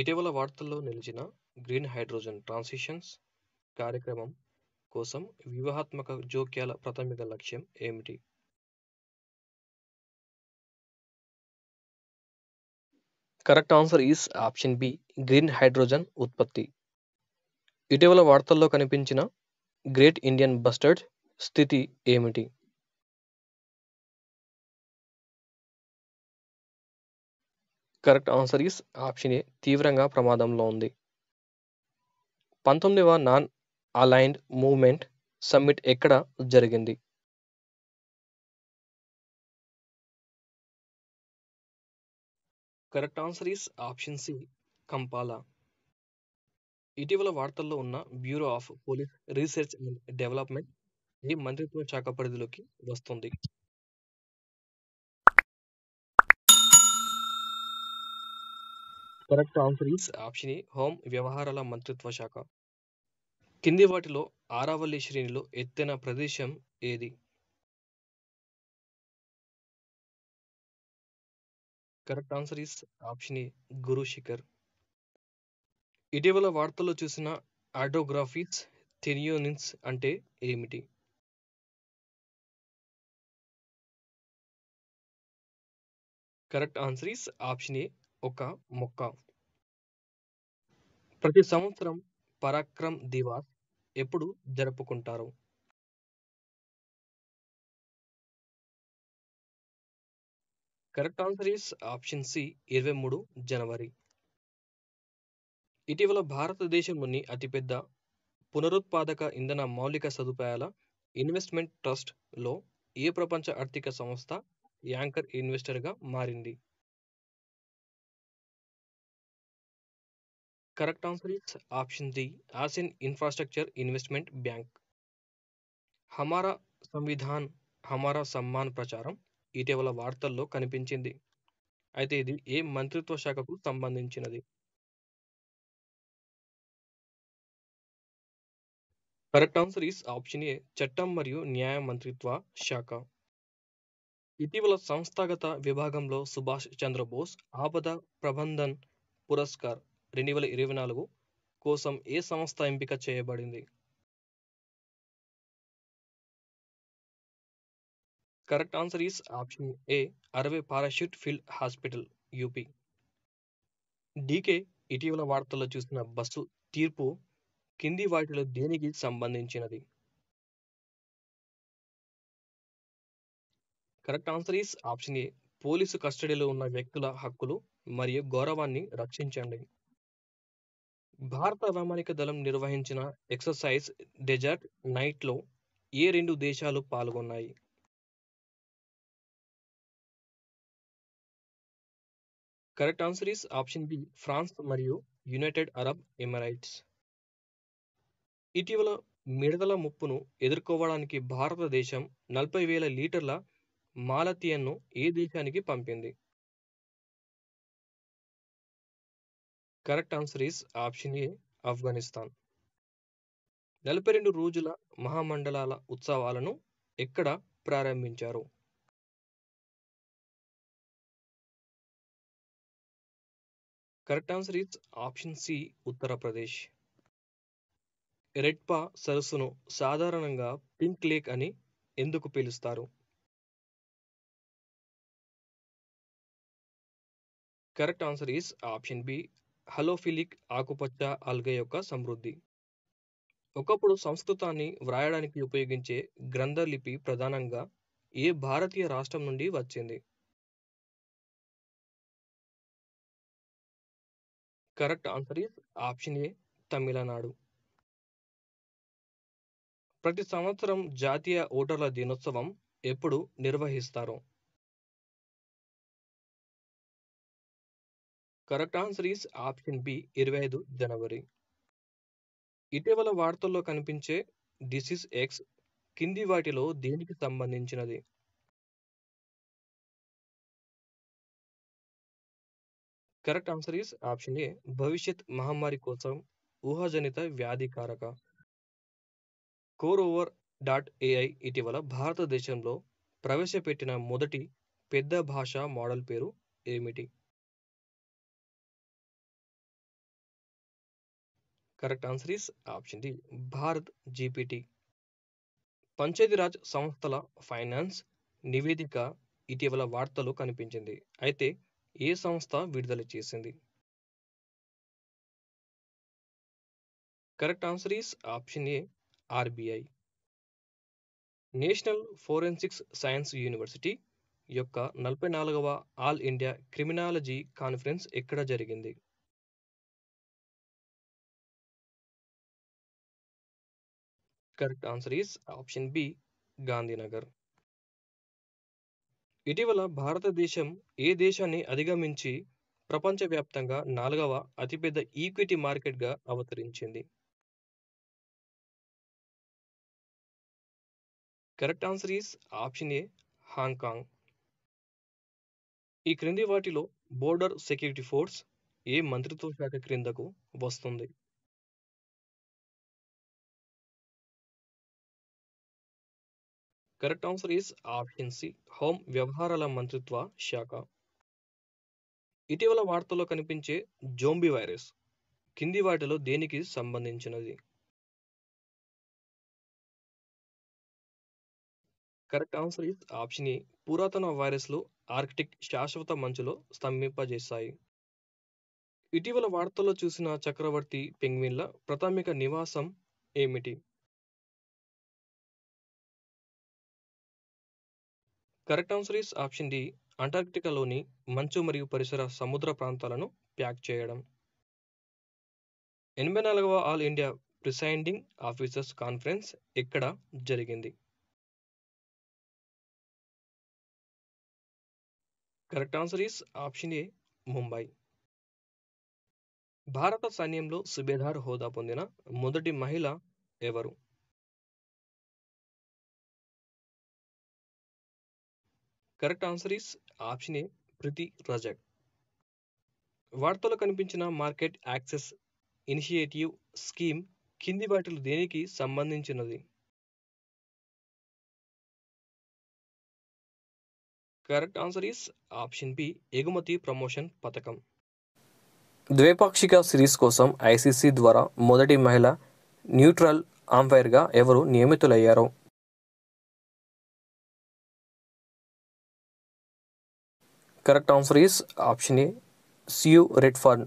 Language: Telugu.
ఇటీవల వార్తల్లో నిలిచిన గ్రీన్ హైడ్రోజన్ ట్రాన్సిషన్స్ కార్యక్రమం కోసం వ్యూహాత్మక జోక్యాల ప్రాథమిక లక్ష్యం ఏమిటి? Correct answer is option B green hydrogen ఉత్పత్తి. ఇటీవల వార్తల్లో కనిపించిన గ్రేట్ ఇండియన్ బస్టర్డ్ స్థితి ఏమిటి? Correct answer is option A తీవ్రంగా ప్రమాదంలో ఉంది. పంతొమ్మిదవ నాన్ అలైన్డ్ మూవ్మెంట్ సమ్మిట్ ఎక్కడ జరిగింది? Correct answer is option C Kampala. ఇటీవల వార్తల్లో ఉన్న bureau of police research and development ఈ మంత్రిత్వ శాఖ పరిధిలోకి వస్తుంది? Correct answer is option A home వ్యవహారాల మంత్రిత్వ శాఖ. కింది వాటిలో ఆరావల్లి శ్రేణిలో ఎత్తైన ప్రదేశం ఏది? Correct answer is option A Guru Shikhar. ఇటీవల వార్తల్లో చూసిన ఆటోగ్రాఫిస్ థెనియోనిన్స్ అంటే ఏమిటి? Correct answer is option A ఒక మొక్క. ప్రతి సంవత్సరం పరాక్రమ్ దివాస్ ఎప్పుడు జరుపుకుంటారు? Correct answer is option C ఇరవై మూడు జనవరి. ఇటీవల భారతదేశంలోని అతిపెద్ద పునరుత్పాదక ఇంధన మౌలిక సదుపాయాల ఇన్వెస్ట్మెంట్ ట్రస్ట్లో ఏ ప్రపంచ ఆర్థిక సంస్థ యాంకర్ ఇన్వెస్టర్గా మారింది correct answer is option D Asian infrastructure investment bank. Hamara Samvidhan Hamara Samman ప్రచారం ఇటీవల వార్తల్లో కనిపించింది. అయితే ఇది ఏ మంత్రిత్వ శాఖకు సంబంధించినది? Correct answer is option A చట్టం మరియు న్యాయ మంత్రిత్వ శాఖ. ఇటీవల సంస్థాగత విభాగంలో సుభాష్ చంద్రబోస్ ఆపద ప్రబంధన్ పురస్కార్ రెండు వేల ఇరవై నాలుగు కోసం ఏ సంస్థ ఎంపిక చేయబడింది? Correct answer is option A అరవై parachute field hospital UP. DK ఇటీవల వార్తల్లో చూసిన బస్సు తీర్పు కింది వాటిలో దేనికి సంబంధించినది? Correct answer is option A police కస్టడీలో ఉన్న వ్యక్తుల హక్కులు మరియు గౌరవాన్ని రక్షించండి. భారత వైమానిక దళం నిర్వహించిన ఎక్సర్సైజ్ డెజర్ట్ నైట్లో ఏ రెండు దేశాలు పాల్గొన్నాయి? Correct answer is option B France మరియు యునైటెడ్ అరబ్ ఎమిరైట్స్. ఇటీవల మిడతల ముప్పును ఎదుర్కోవడానికి భారతదేశం నలభై వేల లీటర్ల మాలథియన్ను ఏ దేశానికి పంపింది? Correct answer is option A Afghanistan. నలభై రెండు రోజుల మహామండలాల ఉత్సవాలను ఎక్కడ ప్రారంభించారు? Correct answer is option C Uttar Pradesh. రెడ్పా సరస్సును సాధారణంగా పింక్ లేక్ అని ఎందుకు పిలుస్తారు? Correct answer is option B halophilic ఆకుపచ్చ ఆల్గే యొక్క సమృద్ధి. ఒకప్పుడు సంస్కృతాన్ని వ్రాయడానికి ఉపయోగించే గ్రంథ లిపి ప్రధానంగా ఏ భారతీయ రాష్ట్రం నుండి వచ్చింది? Correct answer is option A Tamil Nadu. ప్రతి సంవత్సరం జాతీయ ఓటర్ల దినోత్సవం ఎప్పుడు నిర్వహిస్తారు? Correct answer is option B ఇరవై ఐదు జనవరి. ఇటీవల వార్తల్లో కనిపించే డిసీజ్ ఎక్స్ కింది వాటిలో దేనికి సంబంధించినది? Correct answer is option A భవిష్యత్ మహమ్మారి కోసం ఊహాజనిత వ్యాధి కారక. కోర్ ఓవర్ డాట్ ఏఐ ఇటీవల భారతదేశంలో ప్రవేశపెట్టిన మొదటి పెద్ద భాషా మోడల్ పేరు ఏమిటి? Correct answer is option D Bharat GPT. Panchayati Raj సంస్థల ఫైనాన్స్ నివేదిక ఇటీవల వార్తలు కనిపించింది. అయితే ఏ సంస్థ విడుదల చేసింది? Correct answer is option A RBI. National forensics science university యొక్క నలభై నాలుగవ ఆల్ ఇండియా క్రిమినాలజీ కాన్ఫరెన్స్ ఎక్కడ జరిగింది? Correct answer is option B Gandhinagar. ఇటీవల భారతదేశం ఏ దేశాన్ని అధిగమించి ప్రపంచవ్యాప్తంగా నాలుగవ అతిపెద్ద ఈక్విటీ మార్కెట్గా అవతరించింది? Correct answer is option A Hong Kong. ఈ క్రింది వాటిలో బోర్డర్ సెక్యూరిటీ ఫోర్స్ ఏ మంత్రిత్వ శాఖ క్రిందకు వస్తుంది? Correct answer is option C home వ్యవహారాల మంత్రిత్వ శాఖ. ఇటీవల వార్తల్లో కనిపించే జోంబీ వైరస్ కింది వాటిలో దేనికి సంబంధించినది? Correct answer is option A పురాతన వైరస్లు ఆర్కిటిక్ శాశ్వత మంచులో స్తంభింపజేస్తాయి ఇటీవల వార్తల్లో చూసిన చక్రవర్తి పెంగ్విన్ల ప్రాథమిక నివాసం ఏమిటి? Correct answer is option D అంటార్క్టికాలోని మంచు మరియు పరిసర సముద్ర ప్రాంతాలను ప్యాక్ చేయడం. ఎనభై నాలుగవ all India presiding officers conference ఎక్కడ జరిగింది? Correct answer is option A Mumbai. భారత సైన్యంలో సుబేదార్ హోదా పొందిన మొదటి మహిళ ఎవరు? Correct answer is option A Preeti Rajak. వార్తలో కనిపించిన మార్కెట్ యాక్సెస్ ఇనిషియేటివ్ స్కీమ్ కింది వాటిలో దేనికి సంబంధించినది? Correct answer is option B ఎగుమతి ప్రమోషన్ పథకం. ద్వైపాక్షిక సిరీస్ కోసం ఐసీసీ ద్వారా మొదటి మహిళ న్యూట్రల్ అంపైర్గా ఎవరు నియమితులయ్యారు? Correct answer is option A Sue Redfern